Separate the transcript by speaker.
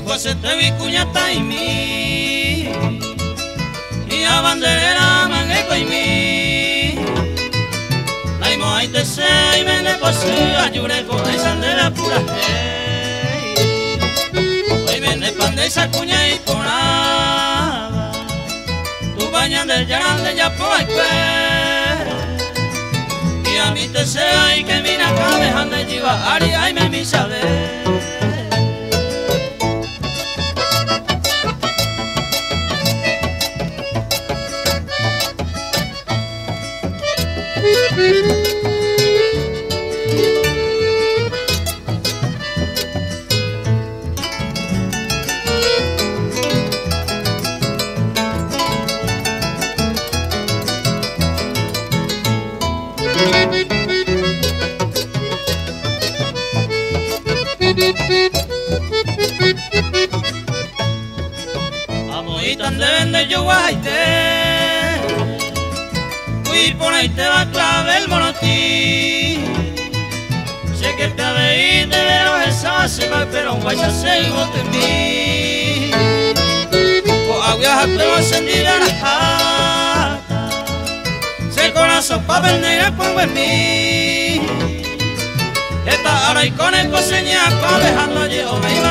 Speaker 1: que te vi cuñata y mi y a banderera mangueco y mi ay mo ay te se y me ne cosu ayure con ay sandera pura hoy me ne pande esa cuña y ponada tu bañan del yaran de ya po ay y a mí te se ay que mira cabe ande lleva ari ay me mi saber tan de vende yo guaite Fui por ahí te va clave el monotí Sé que te veí de veros esa se va pero un guaysa se y de mí. Con agua pero encendida la jata Se corazón pa' vender en mí. Esta hora y con el coseña pa' dejando yo me